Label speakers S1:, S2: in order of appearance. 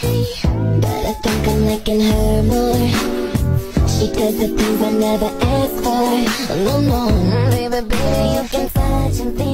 S1: But I think I'm liking her more. She does the things I never asked for. No, no, baby, baby, you can touch and feel